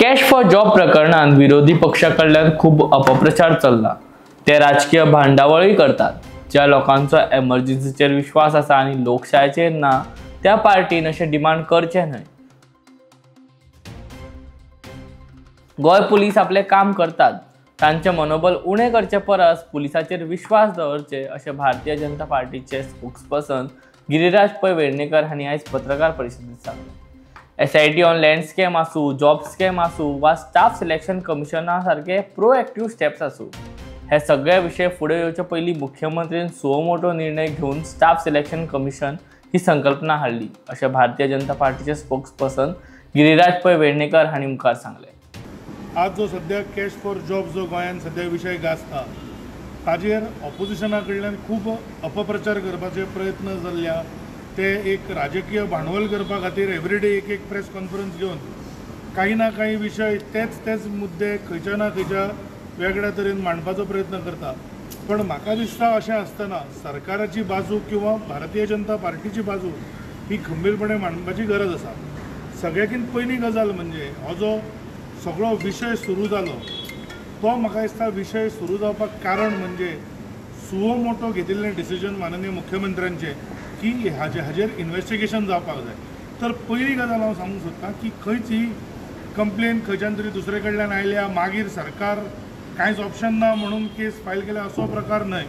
Cash for job प्रकरणात विरोधी पक्षाकडल्यान खूप अपप्रचार चल्ला. ते राजकीय भांडावळूय करतात. ज्या लोकांचो एमर्जन्सीचेर विश्वास आसा आनी लोकशायेचेर ना त्या पार्टीन अशें डिमांड करचें न्हय गोंय पुलीस आपलें काम करतात. तांचें मनोबल उणें करचे परस पुलिसाचेर विश्वास दवरचे अशें भारतीय जनता पार्टीचे स्पोक्सपर्सन गिरिराज पै वेर्णेकर हांणी आयज पत्रकार परिशदेंत सांगलें S I T on land आसूं जॉब स्कॅम आसूं वा स्टाफ सिलेक्शन कमिशना सारके प्रोएक्टिव्ह स्टेप्स आसूं हे सगळे विशय फुडें येवचे पयलीं मुख्यमंत्रीन सो मोठो निर्णय घेवन स्टाफ सिलेक्शन कमिशन ही संकल्पना हाडली अशें भारतीय जनता पार्टीचे स्पोक्सपर्सन गिरिराज पै वेर्णेकर हांणी मुखार सांगलें. आज जो सध्या कॅश फॉर जॉब जो गोंयांत सध्या विशय गाजता ताजेर ऑपोजिशना कडल्यान खूब अपप्रचार करपाचे प्रयत्न जाल्ल्या ते एक राजकीय भांडवल करपा खातीर एवरीडे एक एक प्रेस कॉन्फरन्स घेवन काही ना काही विशय तेच तेच मुद्दे खंयच्या ना खंयच्या वेगळ्या तरेन मांडपाचो प्रयत्न करता. पण म्हाका दिसता अशें आसतना सरकाराची बाजू किंवा भारतीय जनता पार्टीची बाजू ही खंबीरपणे मांडपाची गरज आसा. सगळ्याकीन पयली गजाल म्हणजे हो जो सगळो विशय सुरू जालो तो म्हाका दिसता विशय सुरू जावपाक कारण म्हणजे सुओ मोटो घेतिल्लें डिसिजन माननीय मुख्यमंत्र्यांचें. की हाजे हाजेर इन्वेस्टिगेशन जावपाक जाय. तर पयली गजाल हांव सांगूंक सोदतां की खंयच ही कंप्लेन खंयच्यान तरी दुसरे कडल्यान आयल्या मागीर सरकार कांयच ऑप्शन ना म्हणून केस फायल केल्या असो प्रकार न्हय.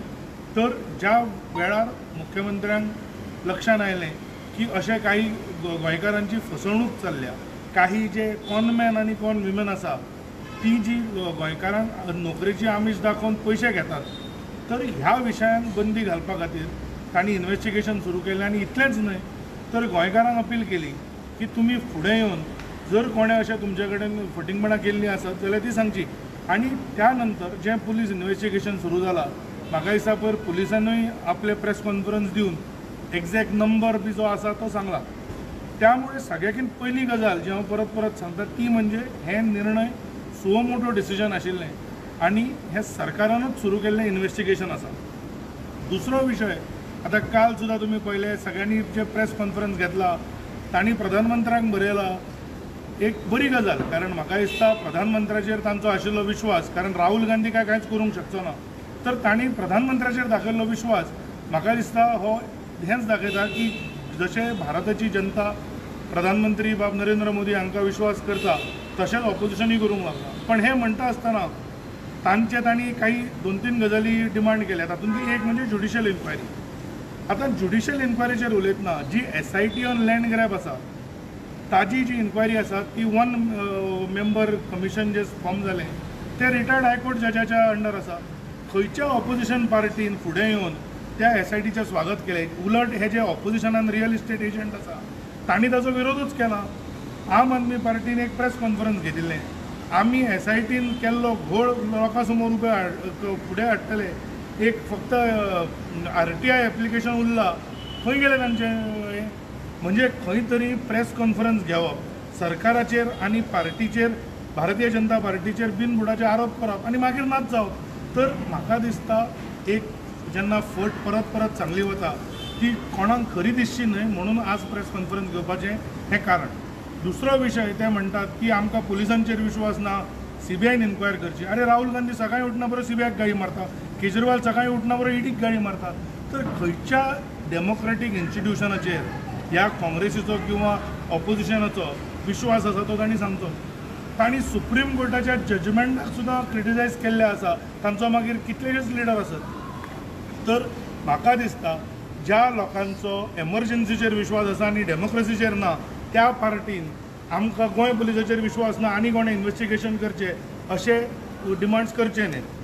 तर ज्या वेळार मुख्यमंत्र्यांक लक्षांत आयलें की अशें काही गोंयकारांची फसवणूक चल्ल्या काही जे कॉनमॅन आनी कॉन विमन आसा ती जी गोंयकारांक नोकरेची आमीश दाखोवन पयशे घेतात तर ह्या विशयान बंदी घालपा खातीर तांणी इन्व्हेस्टिगेशन सुरू केलें आनी इतलेंच न्हय तर गोंयकारांक अपील केली की तुमी फुडें येवन जर कोणें अशें तुमचे कडेन फटींगपणां केल्लीं आसत जाल्यार ती सांगची. आनी त्या नंतर जें पुलीस इन्व्हेस्टिगेशन सुरू जालां म्हाका दिसता पयर पुलिसानूय आपले प्रेस कॉन्फरन्स दिवन एक्झॅक्ट नंबर बी जो आसा तो सांगला. त्यामुळे सगळ्याकीन पयली गजाल जी हांव परत परत सांगता ती म्हणजे हे निर्णय सो मोठो डिसिजन आशिल्लें आनी हें सरकारानूच सुरू केल्लें इन्व्हेस्टिगेशन आसा दुसरो विशय आतां काल सुद्दां तुमी पळयले सगळ्यांनी जे प्रेस कॉन्फरन्स घेतला तांणी प्रधानमंत्र्यांक बरयला एक बरी गजाल. कारण म्हाका दिसता प्रधानमंत्र्याचेर तांचो आशिल्लो विश्वास कारण राहुल गांधी काय कांयच करूंक शकचो ना. तर तांणी प्रधानमंत्र्याचेर दाखयल्लो विश्वास म्हाका दिसता हो हेंच दाखयता की जशे भारताची जनता प्रधानमंत्री बाब नरेंद्र मोदी हांकां विश्वास करता तशेंच ऑपोजिशनूय करूंक लागला. पण हे म्हणटा आसतना तांचे तांणी काही दोन तीन गजाली डिमांड केल्या. तातूंतली एक म्हणजे ज्युडिशियल इन्क्वायरी आतां ज्युडिशियल इन्क्वायरीचेर उलयतना जी S I T on land grab आसा ताजी जी इन्क्वायरी आसा ती वन मेंबर कमिशन जे फॉर्म जालें ते रिटायर्ड हायकोर्ट जजाच्या अंडर आसा खंयच्या ऑपोजिशन पार्टीन फुडें येवन त्या एस आय टीचें स्वागत केलें उलट हे जे ऑपोजिशनान रियल इस्टेट एजंट आसा तांणी ताचो विरोधूच केला. आम आदमी पार्टीन एक प्रेस कॉन्फरन्स घेतिल्लें आमी एस आय टीन केल्लो घोळ लोकां समोर उबे हाड- फुडें हाडटले एक फक्त आर टी आय एप्लिकेशन उरलां खंय गेलें तांचें हें? म्हणजे खंय तरी प्रेस कॉन्फरन्स घेवप सरकाराचेर आनी पार्टीचेर भारतीय जनता पार्टीचेर बिनबुडाचे आरोप करप आनी मागीर नाच जावप तर म्हाका दिसता एक जेन्ना फट परत परत सांगली वता ती कोणाक खरी दिसची न्हय म्हणून आज प्रेस कॉन्फरन्स घेवपाचें हें कारण. दुसरो विशय ते म्हणटात की आमकां पुलिसांचेर विश्वास ना सीबीआयन इन्क्वायर करची आरे राहुल गांधी सकाळी उठना बरोबर सीबीआयक गाळी मारता केजरीवाल सकाळी उठना बरो ईडीक गाळी मारता. तर खंयच्या डेमोक्रेटीक इन्स्टिट्युशनाचेर ह्या काँग्रेसीचो किंवा ऑपोजिशनाचो विश्वास आसा तो तांणी सांगचो तांणी सुप्रीम कोर्टाच्या जजमेंटाक सुद्दां क्रिटिसायज केल्ले आसा तांचो मागीर कितलेशेच लिडर आसत तर म्हाका दिसता ज्या लोकांचो एमर्जन्सीचेर विश्वास आसा आनी डेमोक्रेसीचेर ना त्या पार्टीन आमकां गोंय पुलिसाचेर विश्वास ना आनी कोणें इन्वेस्टिगेशन करचें अशें डिमांड्स करचे न्ही.